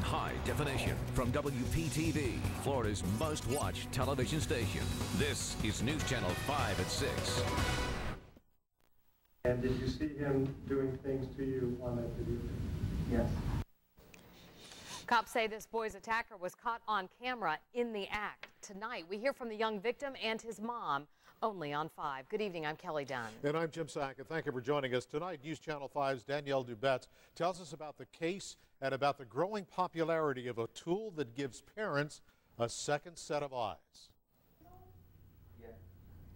in high definition from WPTV, Florida's most watched television station. This is News Channel 5 at 6. And did you see him doing things to you on that video? Yes. Cops say this boy's attacker was caught on camera in the act. Tonight, we hear from the young victim and his mom only on 5. Good evening, I'm Kelly Dunn. And I'm Jim Sackett. Thank you for joining us tonight. News Channel 5's Danielle Dubetz tells us about the case and about the growing popularity of a tool that gives parents a second set of eyes.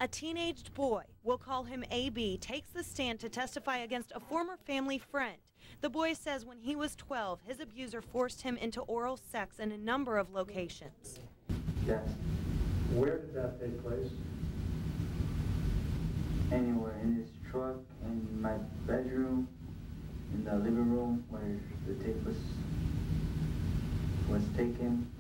A teenaged boy, we'll call him AB, takes the stand to testify against a former family friend. The boy says when he was 12, his abuser forced him into oral sex in a number of locations. Yes. Where did that take place? Anywhere in his truck, in my bedroom, in the living room where the tape was was taken,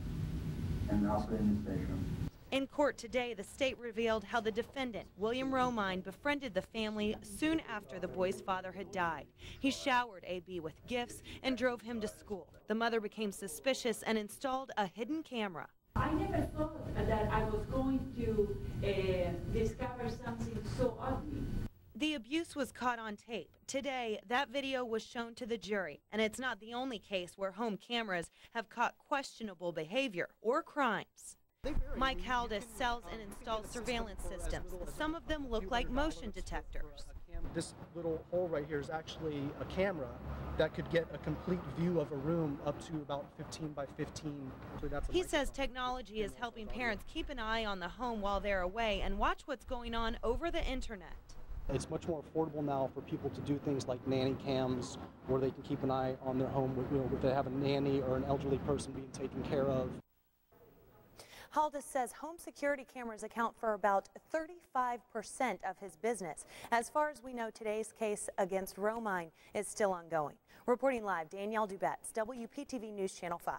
and also in his bedroom. In court today, the state revealed how the defendant, William Romine, befriended the family soon after the boy's father had died. He showered AB with gifts and drove him to school. The mother became suspicious and installed a hidden camera. I never thought that I was going to uh, discover something so ugly. The abuse was caught on tape. Today, that video was shown to the jury, and it's not the only case where home cameras have caught questionable behavior or crimes. Mike Haldas sells and installs surveillance systems. Some of them look like motion detectors. This little hole right here is actually a camera that could get a complete view of a room up to about 15 by 15. That's He says technology is helping parents keep an eye on the home while they're away and watch what's going on over the internet. It's much more affordable now for people to do things like nanny cams, where they can keep an eye on their home, you know, if they have a nanny or an elderly person being taken care of. Haldas says home security cameras account for about 35% of his business. As far as we know, today's case against Romine is still ongoing. Reporting live, Danielle Dubetz, WPTV News Channel 5.